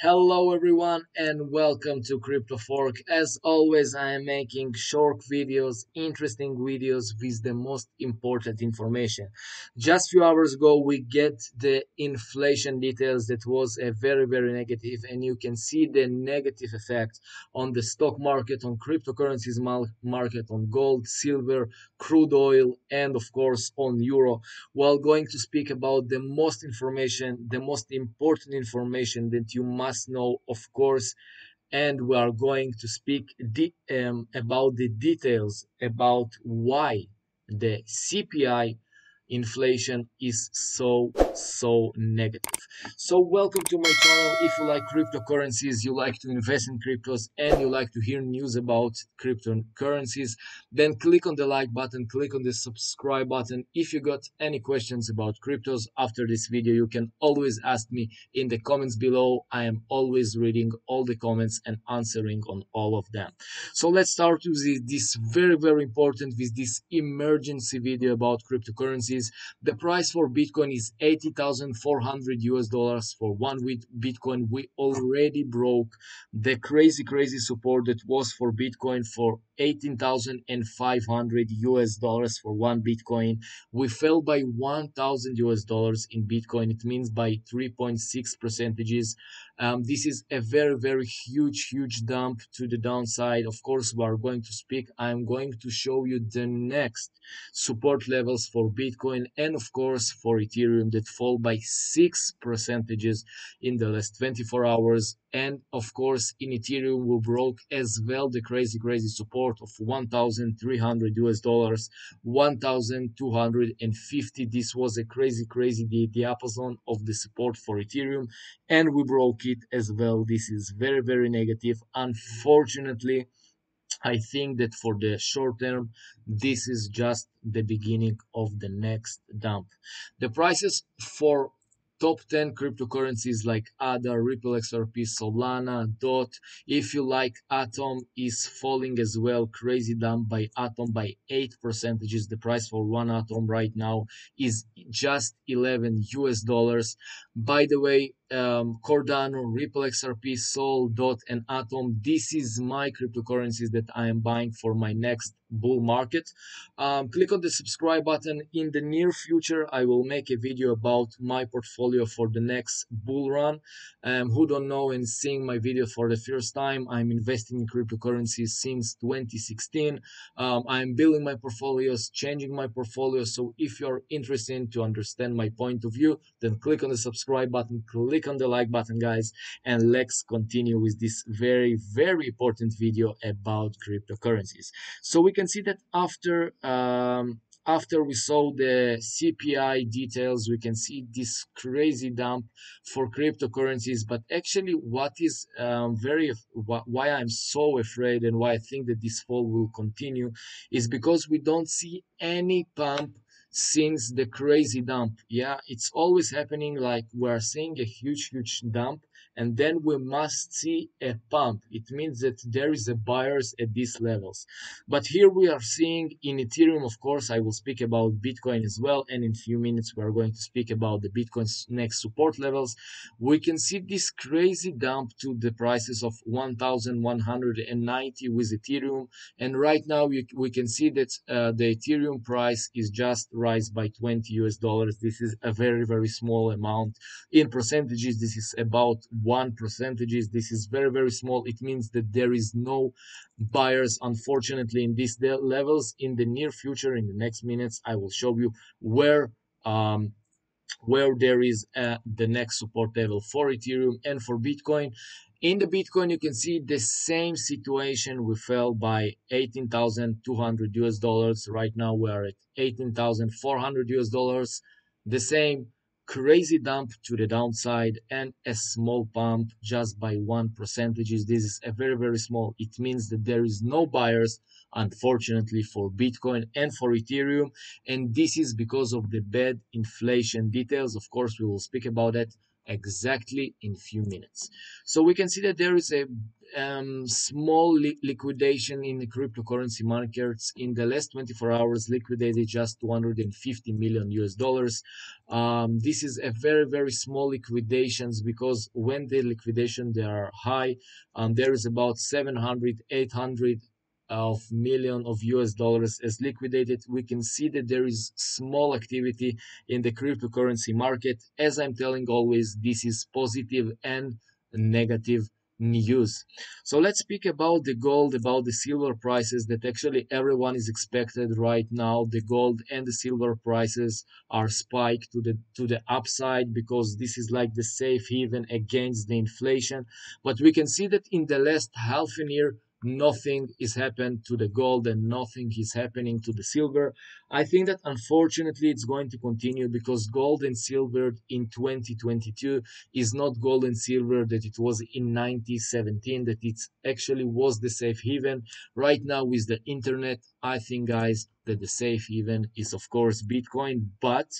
Hello everyone and welcome to CryptoFork. As always, I am making short videos, interesting videos with the most important information. Just few hours ago, we get the inflation details that was a very, very negative and you can see the negative effect on the stock market, on cryptocurrencies market, on gold, silver, crude oil, and of course on euro. While going to speak about the most information, the most important information that you must must know, of course, and we are going to speak um, about the details about why the CPI inflation is so so negative. So welcome to my channel. If you like cryptocurrencies you like to invest in cryptos and you like to hear news about cryptocurrencies then click on the like button click on the subscribe button. If you got any questions about cryptos after this video you can always ask me in the comments below. I am always reading all the comments and answering on all of them. So let's start with this very very important with this emergency video about cryptocurrencies the price for Bitcoin is 80,400 US dollars for one week Bitcoin. We already broke the crazy, crazy support that was for Bitcoin for 18,500 US dollars for one Bitcoin. We fell by 1,000 US dollars in Bitcoin. It means by 3.6 percentages. Um, this is a very, very huge, huge dump to the downside. Of course, we are going to speak. I'm going to show you the next support levels for Bitcoin and, of course, for Ethereum that fall by 6 percentages in the last 24 hours and of course in ethereum we broke as well the crazy crazy support of 1300 us dollars 1250 this was a crazy crazy diapason of the support for ethereum and we broke it as well. This is very very negative. Unfortunately I think that for the short term, this is just the beginning of the next dump. The prices for top 10 cryptocurrencies like ADA, Ripple XRP, Solana, DOT. If you like, Atom is falling as well. Crazy down by Atom by 8 percentages. The price for one Atom right now is just 11 US dollars. By the way, um, Cardano, Ripple XRP, Sol, DOT, and Atom. This is my cryptocurrencies that I am buying for my next bull market. Um, click on the subscribe button. In the near future, I will make a video about my portfolio for the next bull run. Um, who don't know and seeing my video for the first time, I'm investing in cryptocurrencies since 2016. Um, I'm building my portfolios, changing my portfolio. So if you're interested to understand my point of view, then click on the subscribe button, click on the like button, guys, and let's continue with this very, very important video about cryptocurrencies. So we can see that after um, after we saw the CPI details, we can see this crazy dump for cryptocurrencies. But actually, what is um, very why I'm so afraid and why I think that this fall will continue is because we don't see any pump since the crazy dump. Yeah, it's always happening like we're seeing a huge, huge dump and then we must see a pump. It means that there is a buyers at these levels. But here we are seeing in Ethereum, of course, I will speak about Bitcoin as well, and in a few minutes we are going to speak about the Bitcoin's next support levels. We can see this crazy dump to the prices of 1,190 with Ethereum, and right now we, we can see that uh, the Ethereum price is just rise by 20 US dollars. This is a very very small amount in percentages. This is about one percentages. This is very very small. It means that there is no buyers unfortunately in these levels. In the near future in the next minutes i will show you where um where there is uh, the next support level for ethereum and for bitcoin. In the bitcoin you can see the same situation we fell by 18200 us dollars. Right now we are at 18400 us dollars. The same crazy dump to the downside and a small pump just by one percentages. This is a very very small. It means that there is no buyers unfortunately for bitcoin and for ethereum. And this is because of the bad inflation details. Of course we will speak about that exactly in few minutes. So we can see that there is a um, small li- liquidation in the cryptocurrency markets. In the last 24 hours liquidated just 250 million us dollars. Um, this is a very very small liquidations because when the liquidation they are high um, there is about 700 800 of million of US dollars as liquidated, we can see that there is small activity in the cryptocurrency market. As I'm telling always, this is positive and negative news. So let's speak about the gold, about the silver prices that actually everyone is expected right now. The gold and the silver prices are spiked to the to the upside because this is like the safe haven against the inflation. But we can see that in the last half a year nothing is happened to the gold and nothing is happening to the silver. I think that unfortunately it's going to continue because gold and silver in 2022 is not gold and silver that it was in 1917 that it actually was the safe haven. Right now with the internet, I think guys that the safe haven is of course Bitcoin, but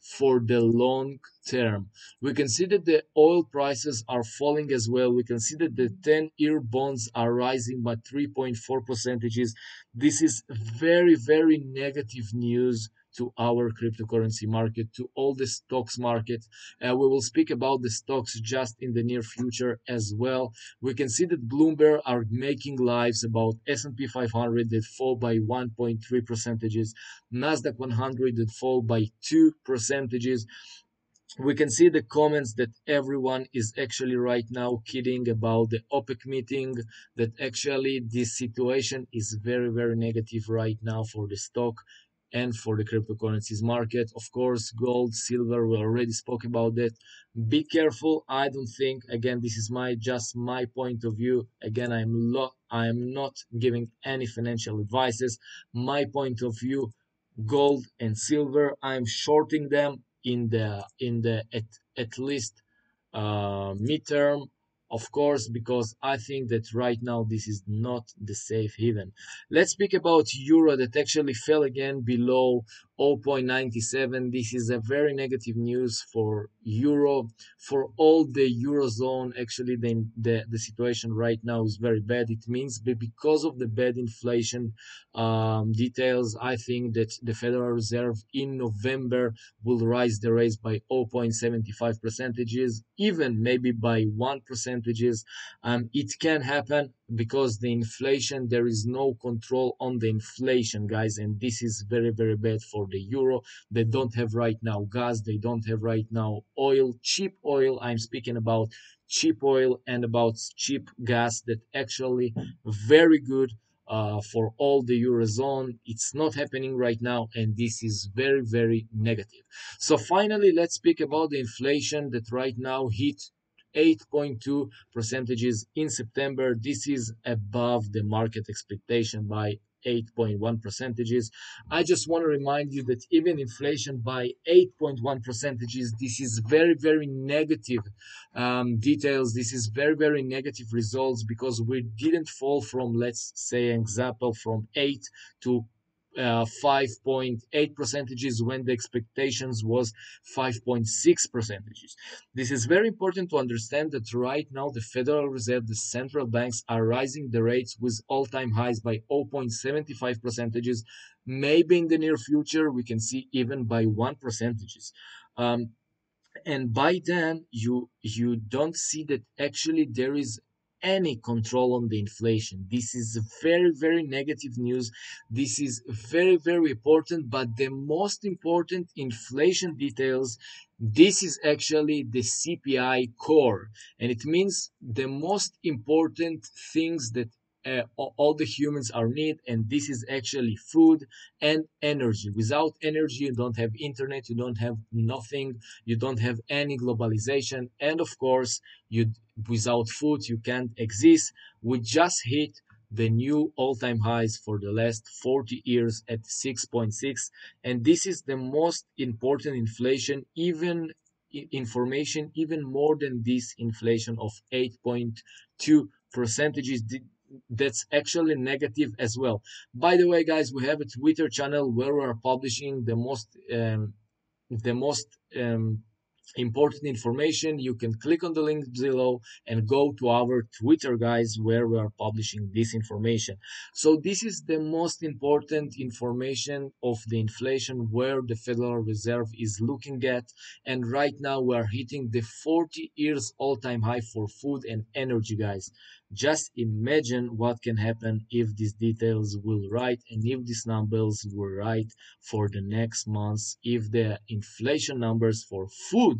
for the long term. We can see that the oil prices are falling as well. We can see that the 10 year bonds are rising by 3.4 percentages. This is very, very negative news to our cryptocurrency market, to all the stocks market. Uh, we will speak about the stocks just in the near future as well. We can see that Bloomberg are making lives about S&P 500 that fall by 1.3 percentages, Nasdaq 100 that fall by 2 percentages we can see the comments that everyone is actually right now kidding about the OPEC meeting, that actually this situation is very, very negative right now for the stock and for the cryptocurrencies market. Of course, gold, silver, we already spoke about that. Be careful. I don't think, again, this is my just my point of view. Again, I'm lo- I'm not giving any financial advices. My point of view, gold and silver, I'm shorting them in the in the at, at least uh, midterm of course, because I think that right now this is not the safe haven. Let's speak about euro that actually fell again below 0.97. This is a very negative news for euro. For all the eurozone, actually, the, the, the situation right now is very bad. It means because of the bad inflation um, details, I think that the Federal Reserve in November will rise the rates by 0.75 percentages, even maybe by 1 percentages. Um, it can happen because the inflation there is no control on the inflation guys and this is very very bad for the euro. They don't have right now gas they don't have right now oil cheap oil i'm speaking about cheap oil and about cheap gas that actually very good uh, for all the eurozone. It's not happening right now and this is very very negative. So finally let's speak about the inflation that right now hit 8.2 percentages in September. This is above the market expectation by 8.1 percentages. I just want to remind you that even inflation by 8.1 percentages, this is very, very negative um, details. This is very, very negative results because we didn't fall from, let's say, example, from 8 to uh, 5.8 percentages when the expectations was 5.6 percentages. This is very important to understand that right now the Federal Reserve, the central banks are rising the rates with all-time highs by 0.75 percentages. Maybe in the near future we can see even by one percentages. Um, and by then you you don't see that actually there is any control on the inflation. This is very, very negative news. This is very, very important. But the most important inflation details, this is actually the CPI core. And it means the most important things that uh, all the humans are need and this is actually food and energy without energy you don't have internet you don't have nothing you don't have any globalization and of course you without food you can't exist we just hit the new all-time highs for the last 40 years at 6.6 and this is the most important inflation even information even more than this inflation of 8.2 percentages that's actually negative as well. By the way, guys, we have a Twitter channel where we are publishing the most um, the most um, important information, you can click on the link below and go to our Twitter, guys, where we are publishing this information. So this is the most important information of the inflation where the Federal Reserve is looking at. And right now we are hitting the 40 years all-time high for food and energy, guys. Just imagine what can happen if these details will right and if these numbers were right for the next months, if the inflation numbers for food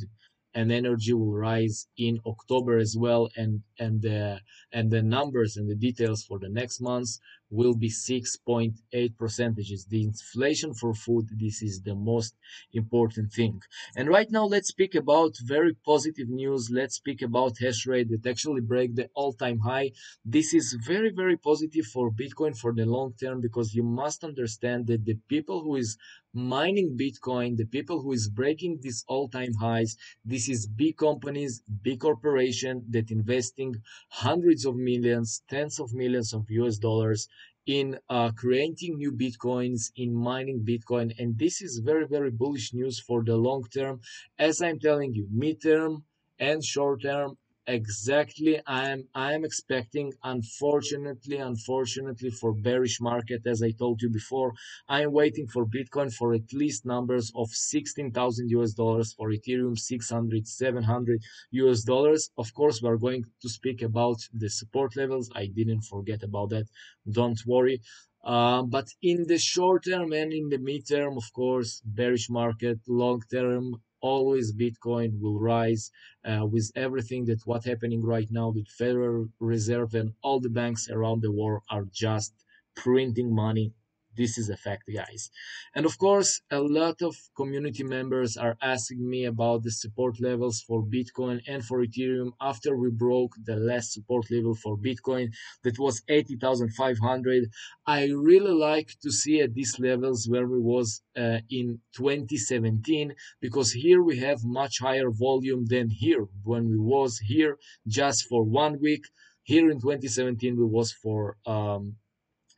and energy will rise in October as well, and and the and the numbers and the details for the next months will be 6.8 percentages. The inflation for food, this is the most important thing. And right now, let's speak about very positive news. Let's speak about hash rate that actually break the all-time high. This is very, very positive for Bitcoin for the long term because you must understand that the people who is mining Bitcoin, the people who is breaking these all-time highs, this is big companies, big corporation that investing hundreds of millions, tens of millions of US dollars in uh, creating new bitcoins in mining bitcoin and this is very very bullish news for the long term. As i'm telling you midterm and short term exactly i'm i'm expecting unfortunately unfortunately for bearish market as i told you before i'm waiting for bitcoin for at least numbers of 16000 us dollars for ethereum 600 700 us dollars. Of course we're going to speak about the support levels. I didn't forget about that. Don't worry. Uh, but in the short term and in the midterm, of course, bearish market, long term, always Bitcoin will rise uh, with everything that what happening right now with Federal Reserve and all the banks around the world are just printing money this is a fact guys. And of course a lot of community members are asking me about the support levels for bitcoin and for ethereum after we broke the last support level for bitcoin that was 80500 i really like to see at these levels where we was uh, in 2017 because here we have much higher volume than here. When we was here just for one week here in 2017 we was for um,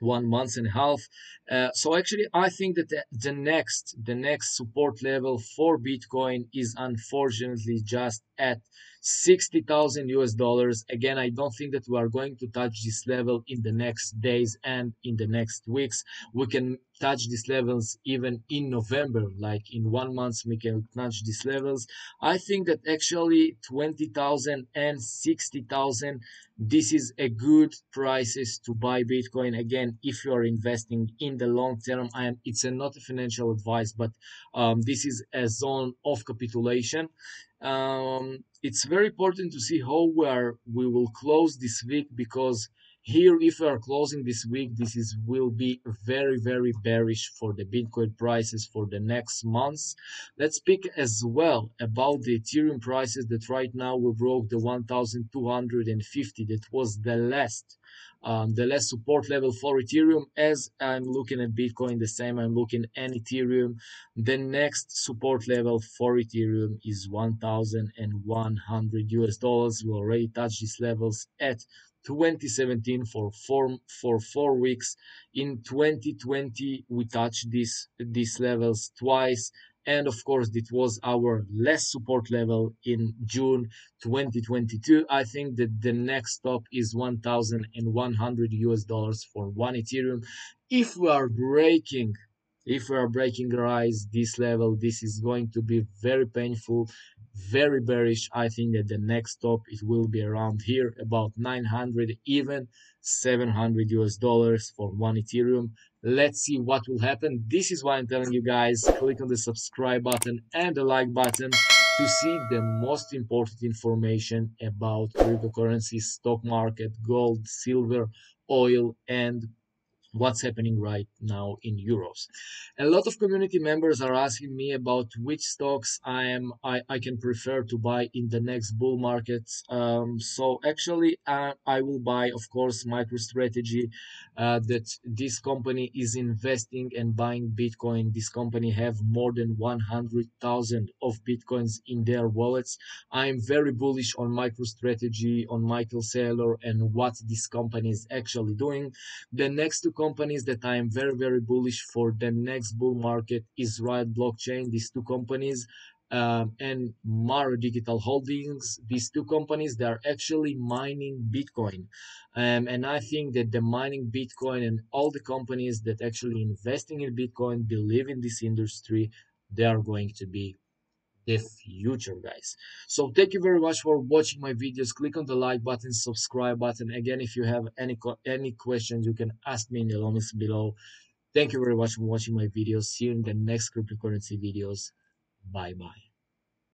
one month and a half. Uh, so actually, I think that the, the next the next support level for Bitcoin is unfortunately just at 60,000 US dollars. Again, I don't think that we are going to touch this level in the next days and in the next weeks. We can touch these levels even in November, like in one month, we can touch these levels. I think that actually 20,000 and 60,000, this is a good prices to buy Bitcoin. Again, if you are investing in the long term, I am, it's a not a financial advice, but um, this is a zone of capitulation um, it's very important to see how we are we will close this week because here if we are closing this week this is will be very very bearish for the bitcoin prices for the next months let's speak as well about the ethereum prices that right now we broke the 1250 that was the last um, the less support level for Ethereum. As I'm looking at Bitcoin, the same I'm looking at Ethereum. The next support level for Ethereum is 1,100 US dollars. We already touched these levels at 2017 for four for four weeks. In 2020, we touched these these levels twice. And of course it was our last support level in June 2022 I think that the next stop is 1100 US dollars for one Ethereum. If we are breaking if we are breaking rise this level this is going to be very painful very bearish. I think that the next stop it will be around here about 900 even 700 us dollars for one ethereum. Let's see what will happen. This is why i'm telling you guys click on the subscribe button and the like button to see the most important information about cryptocurrencies stock market gold silver oil and what's happening right now in euros a lot of community members are asking me about which stocks i am i, I can prefer to buy in the next bull market. um, so actually uh, i will buy of course microstrategy uh, that this company is investing and buying bitcoin. This company have more than 100000 of bitcoins in their wallets. I am very bullish on microstrategy on michael saylor and what this company is actually doing. The next two companies that I am very, very bullish for the next bull market is Riot Blockchain. These two companies um, and Maro Digital Holdings. These two companies they are actually mining Bitcoin, um, and I think that the mining Bitcoin and all the companies that actually investing in Bitcoin believe in this industry, they are going to be the future guys. So thank you very much for watching my videos. Click on the like button subscribe button. Again if you have any any questions you can ask me in the comments below. Thank you very much for watching my videos. See you in the next cryptocurrency videos. Bye bye